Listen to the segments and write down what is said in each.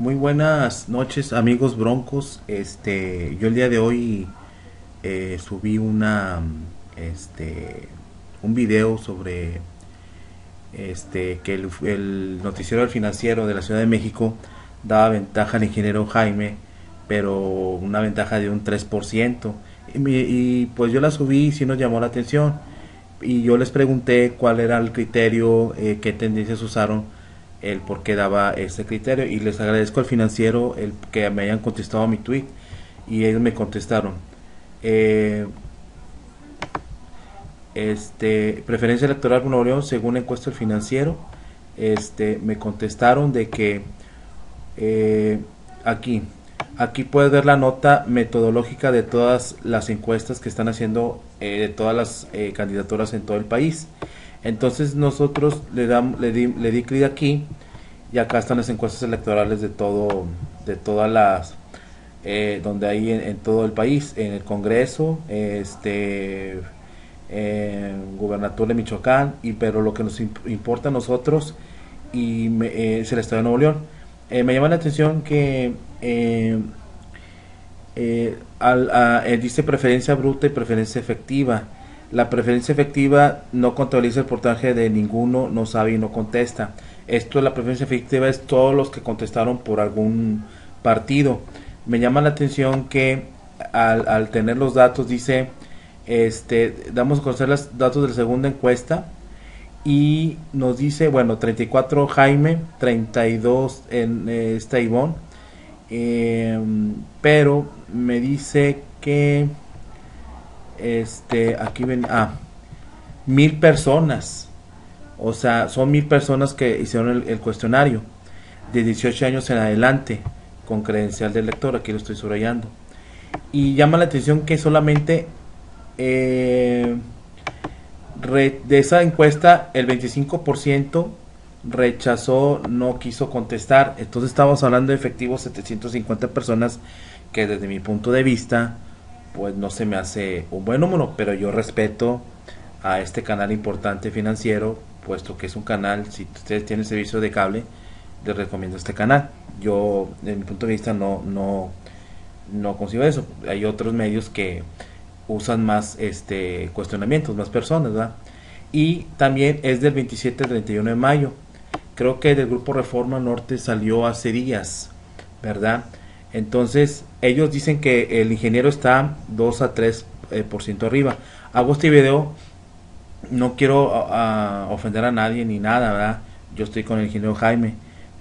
Muy buenas noches amigos broncos. Este, yo el día de hoy eh, subí una, este, un video sobre, este, que el, noticiero del financiero de la Ciudad de México daba ventaja al ingeniero Jaime, pero una ventaja de un 3%. Y, y pues yo la subí y sí nos llamó la atención. Y yo les pregunté cuál era el criterio, eh, qué tendencias usaron, el por qué daba ese criterio. Y les agradezco al financiero el que me hayan contestado a mi tweet. Y ellos me contestaron. Eh, este, preferencia electoral por Nuevo según encuesta del financiero. Este, me contestaron de que eh, aquí, aquí puedes ver la nota metodológica de todas las encuestas que están haciendo eh, de todas las eh, candidaturas en todo el país. Entonces nosotros le, dam- le di, le di clic aquí y acá están las encuestas electorales de todo, de todas las, eh, donde hay en, todo el país, en el Congreso, este, en Gubernatura de Michoacán, y pero lo que nos imp- importa a nosotros y me- eh, es el Estado de Nuevo León. Eh, me llama la atención que eh, eh, al- a- dice preferencia bruta y preferencia efectiva. La preferencia efectiva no contabiliza el porcentaje de ninguno, no sabe y no contesta. Esto la preferencia efectiva es todos los que contestaron por algún partido. Me llama la atención que al, tener los datos dice, este, damos a conocer los datos de la segunda encuesta y nos dice, bueno, 34 Jaime, 32 en eh, esta Ivonne, eh, pero me dice que este aquí ven ah mil personas. O sea son mil personas que hicieron el, cuestionario. De 18 años en adelante con credencial de lector aquí lo estoy subrayando. Y llama la atención que solamente eh, de esa encuesta el 25% rechazó, no quiso contestar. Entonces estamos hablando de efectivos 750 personas que desde mi punto de vista pues no se me hace un buen número, pero yo respeto a este canal importante financiero, puesto que es un canal, si ustedes tienen servicio de cable, les recomiendo este canal. Yo, desde mi punto de vista, no, no, no consigo eso. Hay otros medios que usan más este cuestionamientos, más personas, ¿verdad? Y también es del 27 al 31 de mayo. Creo que del grupo Reforma Norte salió hace días, ¿verdad? Entonces, ellos dicen que el ingeniero está 2 a 3 eh, por ciento arriba. Hago este video, no quiero ofender a nadie ni nada, ¿verdad? Yo estoy con el ingeniero Jaime,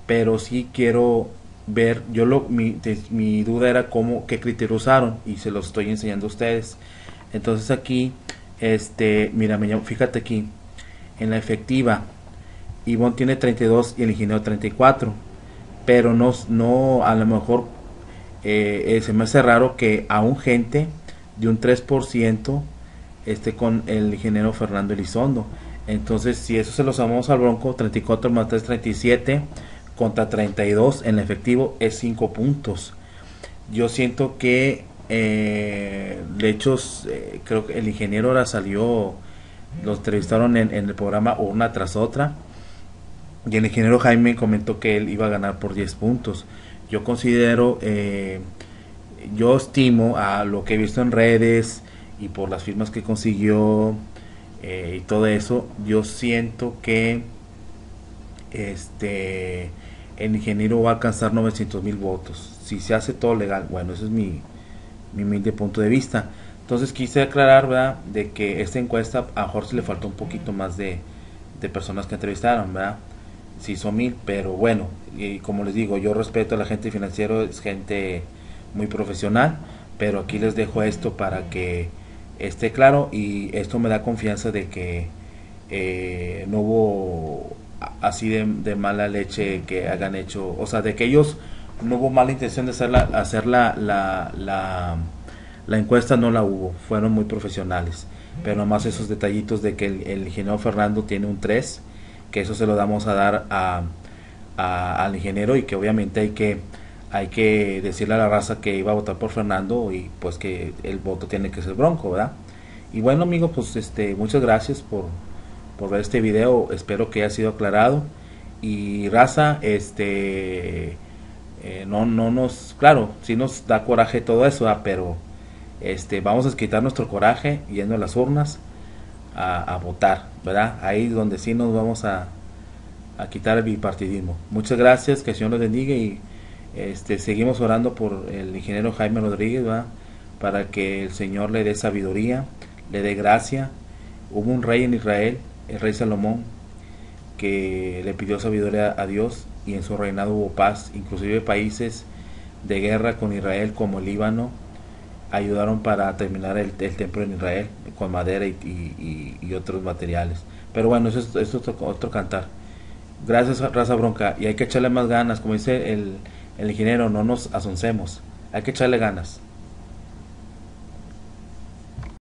pero sí quiero ver, yo lo, mi, mi duda era cómo, qué criterio usaron y se los estoy enseñando a ustedes. Entonces aquí, este, mira, me llamo- fíjate aquí, en la efectiva, Ivonne tiene 32 y el ingeniero 34, pero no, no a lo mejor eh, eh, se me hace raro que a un gente de un 3% esté con el ingeniero Fernando Elizondo. Entonces, si eso se lo sumamos al Bronco, 34 más 3, 37 contra 32 en efectivo es 5 puntos. Yo siento que, eh, de hecho, eh, creo que el ingeniero ahora salió, lo entrevistaron en, en el programa una tras otra. Y el ingeniero Jaime comentó que él iba a ganar por 10 puntos. Yo considero, eh, yo estimo a lo que he visto en redes y por las firmas que consiguió eh, y todo eso, yo siento que este el ingeniero va a alcanzar 900 mil votos. Si se hace todo legal, bueno, ese es mi, mi punto de vista. Entonces quise aclarar, ¿verdad? De que esta encuesta a Jorge le faltó un poquito más de, de personas que entrevistaron, ¿verdad? Sí son mil, pero bueno, y como les digo, yo respeto a la gente financiero, es gente muy profesional, pero aquí les dejo esto para que esté claro y esto me da confianza de que eh, no hubo así de, mala leche que hagan hecho, o sea, de que ellos no hubo mala intención de hacer la, hacer la, la, la, la encuesta, no la hubo, fueron muy profesionales, pero nomás esos detallitos de que el, el ingeniero Fernando tiene un 3, que eso se lo damos a dar a, al ingeniero y que obviamente hay que hay que decirle a la raza que iba a votar por Fernando y pues que el voto tiene que ser bronco, ¿verdad? Y bueno amigos, pues este muchas gracias por, por ver este video, espero que haya sido aclarado. Y raza, este eh, no, no nos, claro, sí nos da coraje todo eso, pero este, vamos a quitar nuestro coraje yendo a las urnas a, votar, ¿verdad? Ahí donde sí nos vamos a, a quitar el bipartidismo. Muchas gracias, que el Señor los bendiga y este, seguimos orando por el ingeniero Jaime Rodríguez, ¿verdad? Para que el Señor le dé sabiduría, le dé gracia. Hubo un rey en Israel, el rey Salomón, que le pidió sabiduría a Dios y en su reinado hubo paz, inclusive países de guerra con Israel como Líbano ayudaron para terminar el, templo en Israel con madera y, otros materiales. Pero bueno, eso es, otro, cantar. Gracias, Raza Bronca. Y hay que echarle más ganas, como dice el, el ingeniero, no nos asoncemos. Hay que echarle ganas.